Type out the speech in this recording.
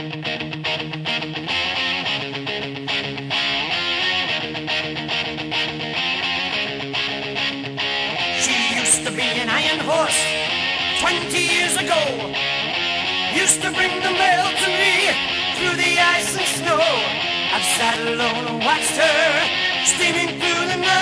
She used to be an iron horse twenty years ago. Used to bring the mail to me through the ice and snow. I've sat alone and watched her steaming through the night.